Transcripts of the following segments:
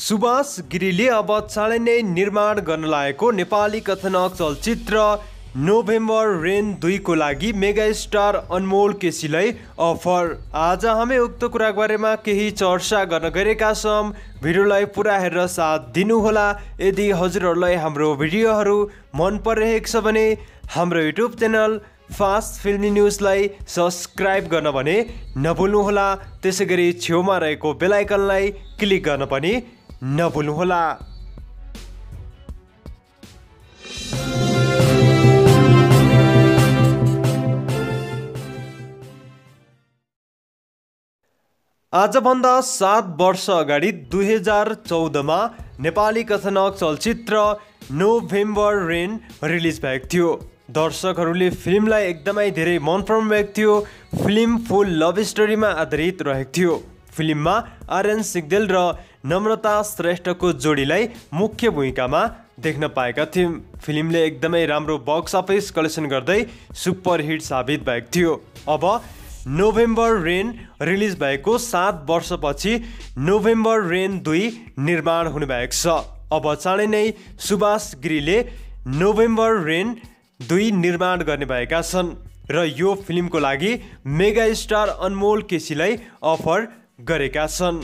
सुभाष गिरीले अब चाँडै नै निर्माण गर्न लागेको नेपाली कथनक चलचित्र नोभेम्बर रेन दुईको लागि मेगा स्टार अनमोल केसीलाई अफर। आज हामी उक्त कुराको बारेमा केही चर्चा गर्न गएका छौँ। भिडियोलाई पुरा हेरेर साथ दिनुहोला। यदि हजुरहरूलाई हाम्रो भिडियोहरू मन परिरहेको छ भने हाम्रो युट्युब च्यानल फास्ट फिल्मी न्युजलाई सब्सक्राइब गर्न भने नभुल्नुहोला। त्यसै गरी छेउमा रहेको बेलायकनलाई क्लिक गर्न पनि नभुल्नुहोला आजभन्दा सात वर्ष अगाडि दुई हजार चौधमा नेपाली कथनक चलचित्र नोभेम्बर रेन रिलिज भएको थियो। दर्शकहरूले फिल्मलाई एकदमै धेरै मन पराउनु थियो फिल्म फुल लभ स्टोरीमा आधारित रहेको थियो। फिल्ममा आर्यन सिग्देल र नम्रता श्रेष्ठको जोडीलाई मुख्य भूमिकामा देख्न पाएका थियौँ। फिल्मले एकदमै राम्रो बक्स अफिस कलेक्सन गर्दै सुपरहिट साबित भएको थियो। अब नोभेम्बर रेन रिलिज भएको सात वर्षपछि नोभेम्बर रेन दुई निर्माण हुनुभएको छ। अब चाँडै नै सुभाष गिरीले नोभेम्बर रेन दुई निर्माण गर्ने भएका छन्। र यो फिल्मको लागि मेगा स्टार अनमोल केसीलाई अफर गरेका छन्।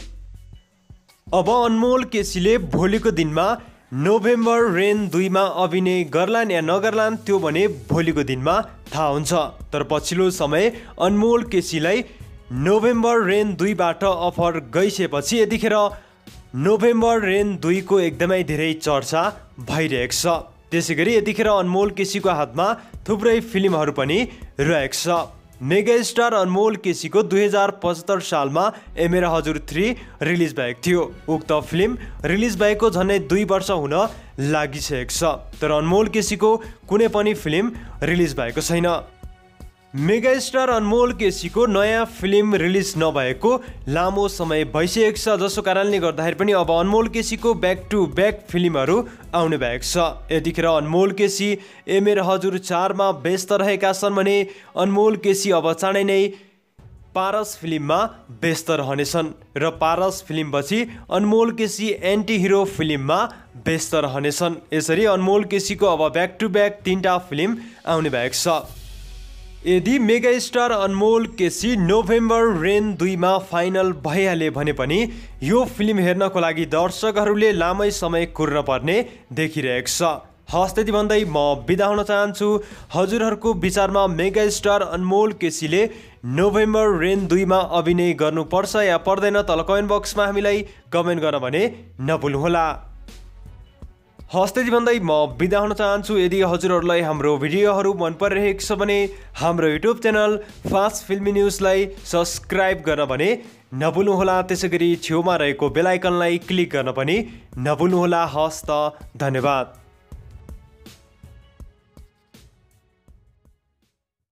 अब अनमोल केसीले भोलिको दिनमा नोभेम्बर रेन दुईमा अभिनय गर्लान् या नगर्लान् त्यो भने भोलिको दिनमा थाहा हुन्छ। तर पछिल्लो समय अनमोल केसीलाई नोभेम्बर रेन दुईबाट अफर गइसकेपछि यतिखेर नोभेम्बर रेन दुईको एकदमै धेरै चर्चा भइरहेको छ। त्यसै गरी यतिखेर अनमोल केसीको हातमा थुप्रै फिल्महरू पनि रहेको छ। मेगा स्टार अनमोल केसीको दुई हजार पचहत्तर सालमा ए मेरा हजुर थ्री रिलिज भएको थियो। उक्त फिल्म रिलिज भएको झन्डै दुई वर्ष हुन लागिसकेको छ। तर अनमोल केसीको कुनै पनि फिल्म रिलिज भएको छैन। मेगा स्टार अनमोल केसीको नयाँ फिल्म रिलिज नभएको लामो समय भइसकेको छ जसको कारणले गर्दाखेरि पनि अब अनमोल केसीको ब्याक टु ब्याक फिल्महरू आउने भएको छ। यतिखेर अनमोल केसी एमेर हजुर चारमा व्यस्त रहेका छन् भने अनमोल केसी अब चाँडै नै पारस फिल्ममा व्यस्त रहनेछन् र पारस फिल्मपछि अनमोल केसी एन्टी हिरो फिल्ममा व्यस्त रहनेछन्। यसरी अनमोल केसीको अब ब्याक टु ब्याक तिनवटा फिल्म आउने भएको छ। यदि mega star Anmol KC November rain दुईमा फाइनल भइहाले भने पनि यो फिल्म हेर्नको लागि दर्शकहरूले लामै समय कुर्न पर्ने देखिरहेको छ। हस् त्यति भन्दै म बिदा हुन चाहन्छु। हजुरहरूको विचारमा मेगा स्टार अनमोल केसीले नोभेम्बर रेन दुईमा अभिनय गर्नुपर्छ या पर्दैन तल कमेन्ट बक्समा हामीलाई कमेन्ट गर्न भने नभुल्नुहोला। हस्तेजी भन्दै म बिदा हुन चाहन्छु। यदि हजुरहरूलाई हाम्रो भिडियोहरू मन परिरहेको छ भने हाम्रो युट्युब च्यानल फास्ट फिल्मी न्युजलाई सब्सक्राइब गर्न भने नभुल्नुहोला। त्यसै गरी छेउमा रहेको बेलायकनलाई क्लिक गर्न पनि नभुल्नुहोला। हस्त धन्यवाद।